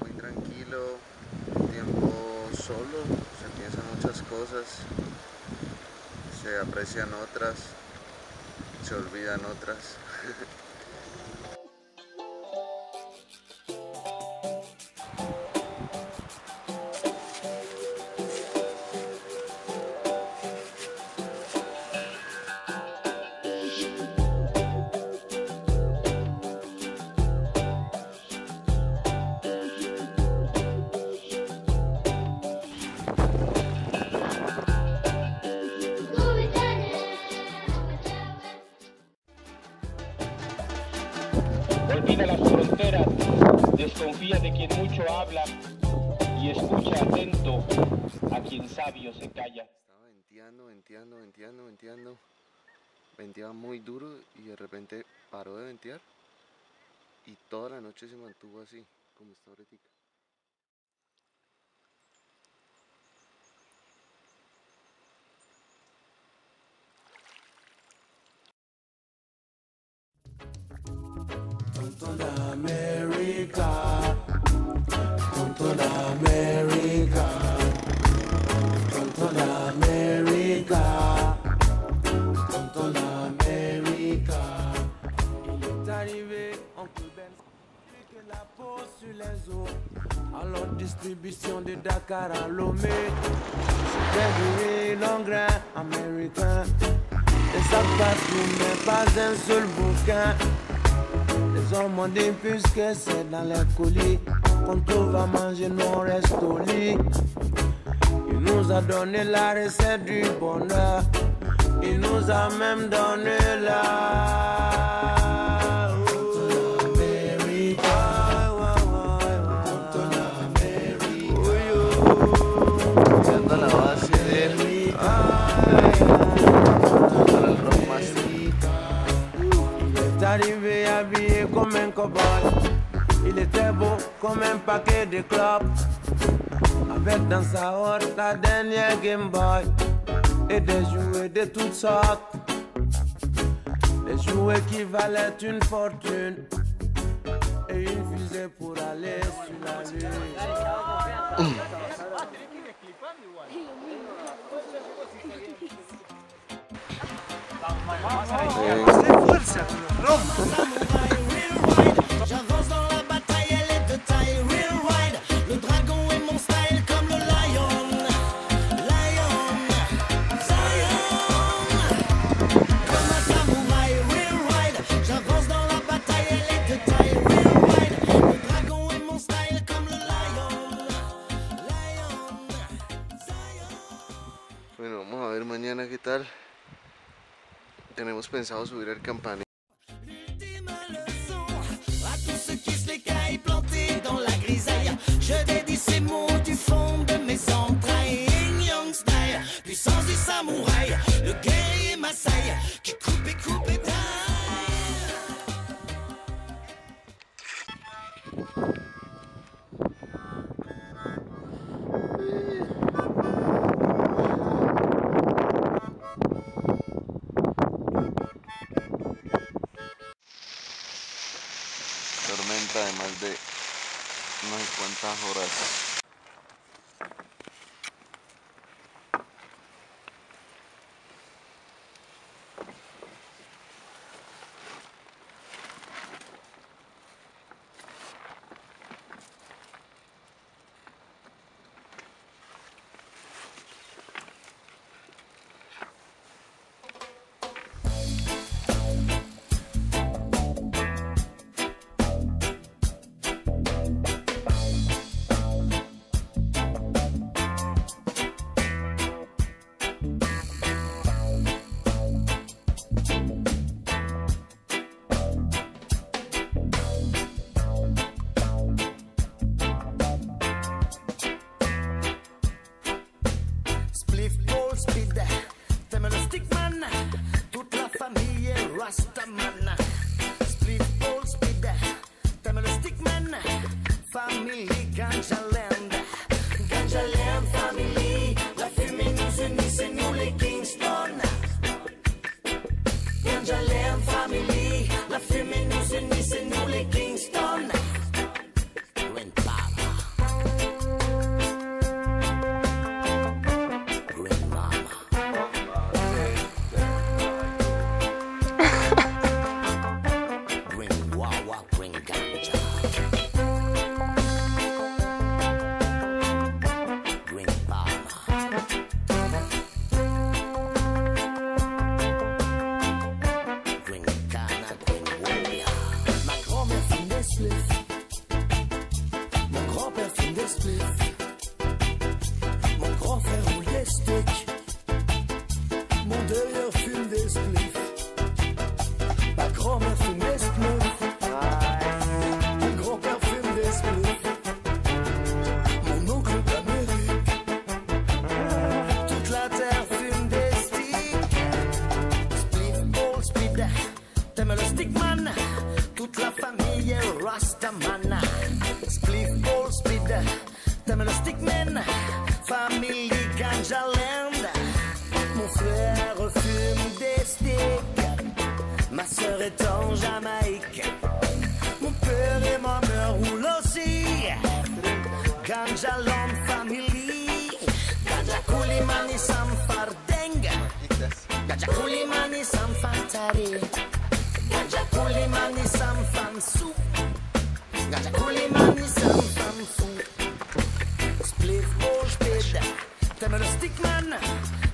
muy tranquilo, tiempo solo, se piensan muchas cosas, se aprecian otras, se olvidan otras. desconfía de quien mucho habla y escucha atento a quien sabio se calla. Estaba venteando, venteando, venteando, venteando. Venteaba muy duro y de repente paró de ventear. Y toda la noche se mantuvo así, como está ahorita. Sur les os. Alors distribution de Dakar à Lomé, long grain américain. Et ça partout, mais pas un seul bouquin. Les hommes ont dit puisque c'est dans les colis qu'on trouve à manger, nous on. Il nous a donné la recette du bonheur. Il nous a même donné la. Paquet de clopes. Avec dans sa horte la dernière Game Boy. Et des jouets de toutes sortes. Des jouets qui valaient une fortune. Et une fusée pour aller sur la lune. J'avance la grisaille. Je dédie ces mots du fond mes entrailles. Puissance du samouraï, le guerrier Maasai qui coupe et coupe et unas cuantas horas. braço tá Mon grand-père fume des spliffs. Mon grand frère roule des sticks. Mon derrière fume des spliffs. Ma grand-mère fume des spliffs. Mon grand-père fume des spliffs. Mon oncle d'Amérique. Toute la terre fume des sticks. Spliff, ball, spliff, t'aimes le stickman? Toute la famille. Mari. Ganja Kuliman is some fam soup. Ganja Kuliman is some fam t'aimes le stickman?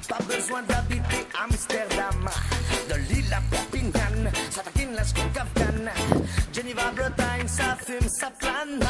Pas besoin d'habiter Amsterdam. De Lille à Perpignan, ça taquine la Skunk Afghan. Geneva, Bretagne, ça fume, ça plane.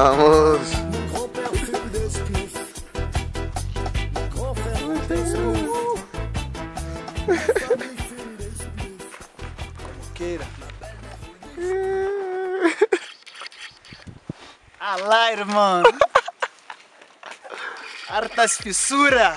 Vamos! Como queira. Alá, irmão! Hartas espessura.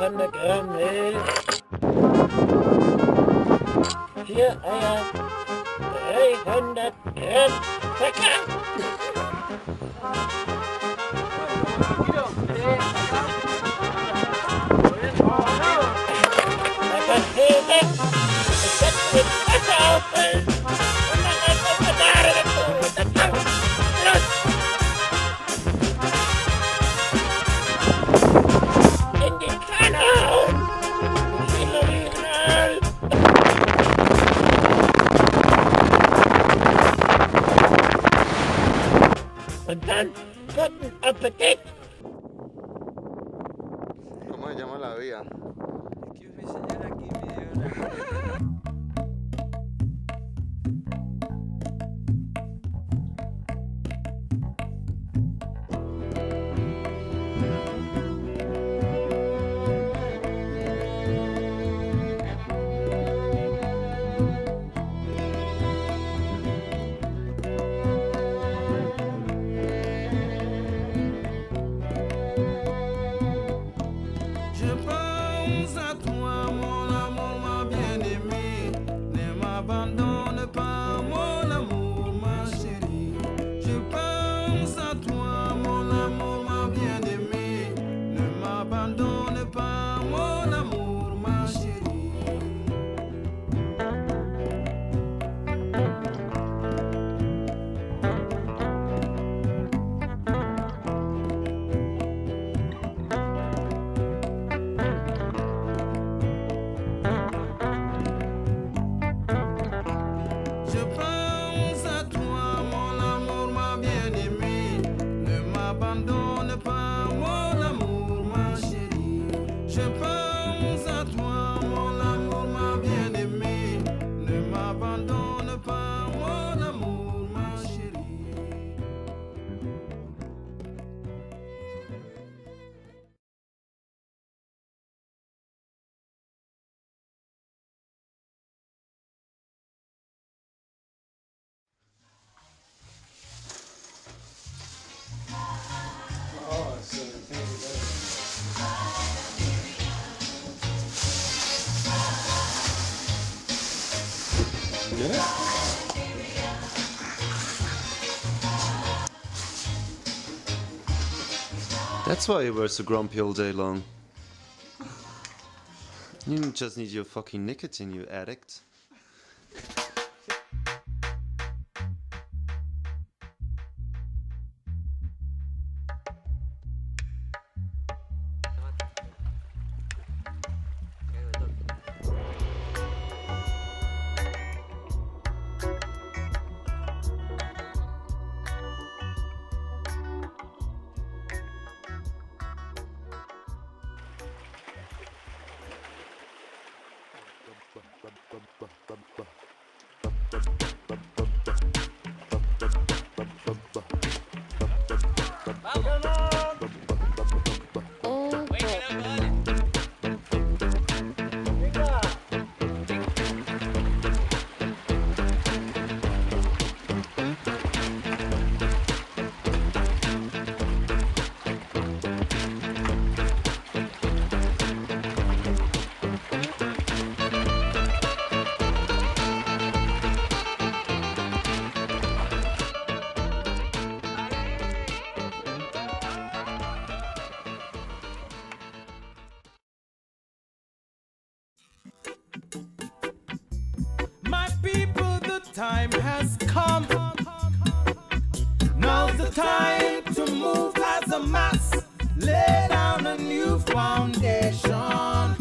Panda Gramm ist. Hier 300 Gramm and cutting a potato. That's why you were so grumpy all day long. You just need your fucking nicotine, you addict. Time has come. Now's the time to move as a mass. Lay down a new foundation.